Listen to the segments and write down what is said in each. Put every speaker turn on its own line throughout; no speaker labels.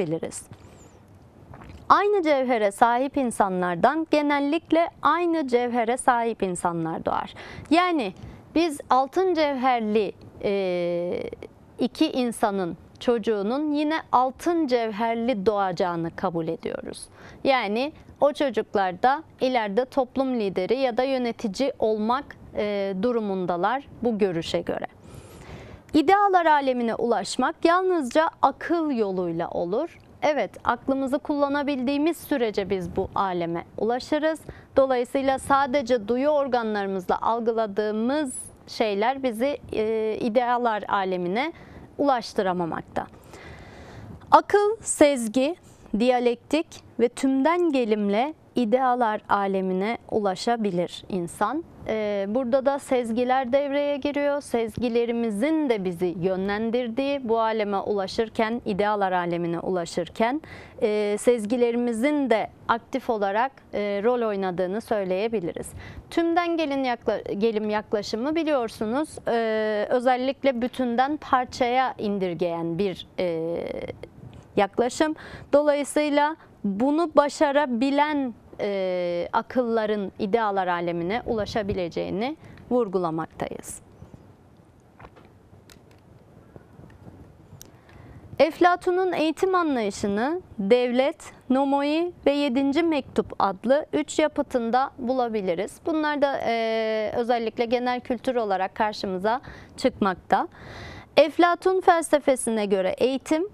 biliriz. Aynı cevhere sahip insanlardan genellikle aynı cevhere sahip insanlar doğar. Yani biz altın cevherli e, iki insanın çocuğunun yine altın cevherli doğacağını kabul ediyoruz. Yani o çocuklar da ileride toplum lideri ya da yönetici olmak e, durumundalar bu görüşe göre. İdealar alemine ulaşmak yalnızca akıl yoluyla olur. Evet, aklımızı kullanabildiğimiz sürece biz bu aleme ulaşırız. Dolayısıyla sadece duyu organlarımızla algıladığımız şeyler bizi e, idealar alemine ulaştıramamakta. Akıl, sezgi, diyalektik ve tümden gelimle idealar alemine ulaşabilir insan. Ee, burada da sezgiler devreye giriyor. Sezgilerimizin de bizi yönlendirdiği bu aleme ulaşırken, idealar alemine ulaşırken e, sezgilerimizin de aktif olarak e, rol oynadığını söyleyebiliriz. Tümden gelin yakla, gelim yaklaşımı biliyorsunuz e, özellikle bütünden parçaya indirgeyen bir yaklaşım. Dolayısıyla bunu başarabilen e, akılların idealar alemine ulaşabileceğini vurgulamaktayız. Eflatun'un eğitim anlayışını Devlet, Nomoi ve 7. Mektup adlı üç yapıtında bulabiliriz. Bunlar da e, özellikle genel kültür olarak karşımıza çıkmakta. Eflatun felsefesine göre eğitim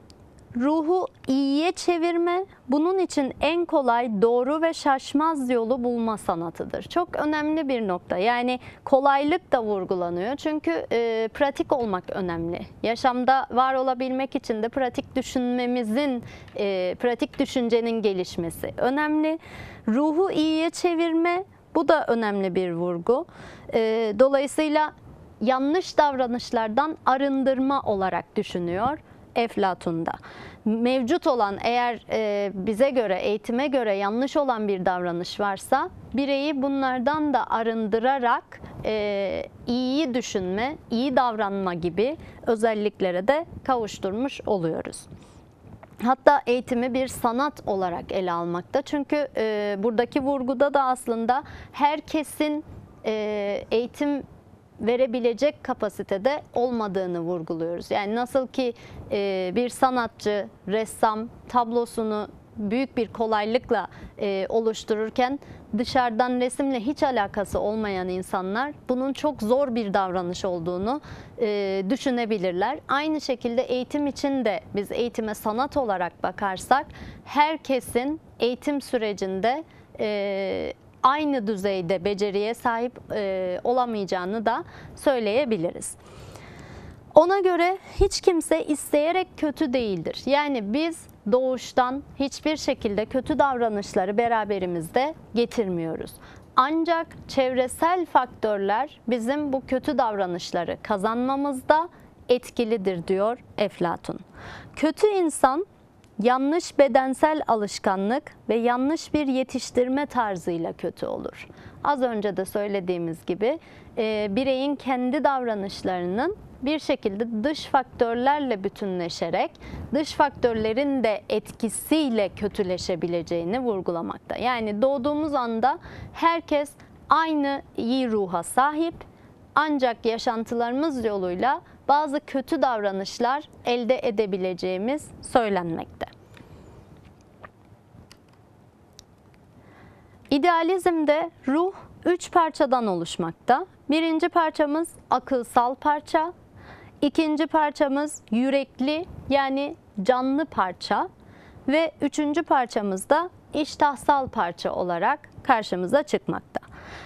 ruhu iyiye çevirme, bunun için en kolay doğru ve şaşmaz yolu bulma sanatıdır. Çok önemli bir nokta. Yani kolaylık da vurgulanıyor. Çünkü e, pratik olmak önemli. Yaşamda var olabilmek için de pratik düşünmemizin, e, pratik düşüncenin gelişmesi önemli. Ruhu iyiye çevirme, bu da önemli bir vurgu. E, dolayısıyla yanlış davranışlardan arındırma olarak düşünüyor. Eflatun'da. Mevcut olan eğer e, bize göre, eğitime göre yanlış olan bir davranış varsa bireyi bunlardan da arındırarak e, iyiyi düşünme, iyi davranma gibi özelliklere de kavuşturmuş oluyoruz. Hatta eğitimi bir sanat olarak ele almakta. Çünkü e, buradaki vurguda da aslında herkesin e, eğitim verebilecek kapasitede olmadığını vurguluyoruz. Yani nasıl ki e, bir sanatçı, ressam tablosunu büyük bir kolaylıkla e, oluştururken dışarıdan resimle hiç alakası olmayan insanlar bunun çok zor bir davranış olduğunu e, düşünebilirler. Aynı şekilde eğitim için de biz eğitime sanat olarak bakarsak herkesin eğitim sürecinde e, aynı düzeyde beceriye sahip e, olamayacağını da söyleyebiliriz. Ona göre hiç kimse isteyerek kötü değildir. Yani biz doğuştan hiçbir şekilde kötü davranışları beraberimizde getirmiyoruz. Ancak çevresel faktörler bizim bu kötü davranışları kazanmamızda etkilidir diyor Eflatun. Kötü insan yanlış bedensel alışkanlık ve yanlış bir yetiştirme tarzıyla kötü olur. Az önce de söylediğimiz gibi e, bireyin kendi davranışlarının bir şekilde dış faktörlerle bütünleşerek dış faktörlerin de etkisiyle kötüleşebileceğini vurgulamakta. Yani doğduğumuz anda herkes aynı iyi ruha sahip ancak yaşantılarımız yoluyla bazı kötü davranışlar elde edebileceğimiz söylenmekte. İdealizmde ruh üç parçadan oluşmakta. Birinci parçamız akılsal parça, ikinci parçamız yürekli yani canlı parça ve üçüncü parçamız da iştahsal parça olarak karşımıza çıkmakta.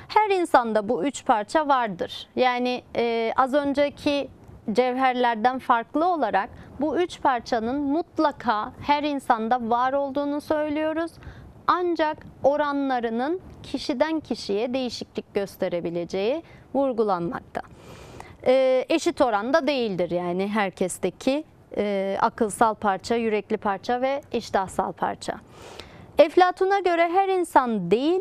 Her insanda bu üç parça vardır. Yani e, az önceki cevherlerden farklı olarak bu üç parçanın mutlaka her insanda var olduğunu söylüyoruz. Ancak oranlarının kişiden kişiye değişiklik gösterebileceği vurgulanmakta. E, eşit oranda değildir yani herkesteki e, akılsal parça, yürekli parça ve iştahsal parça. Eflatun'a göre her insan değil,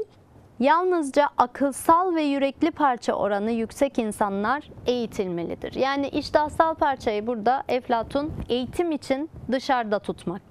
Yalnızca akılsal ve yürekli parça oranı yüksek insanlar eğitilmelidir. Yani iştahsal parçayı burada Eflatun eğitim için dışarıda tutmakta.